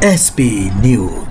SB News.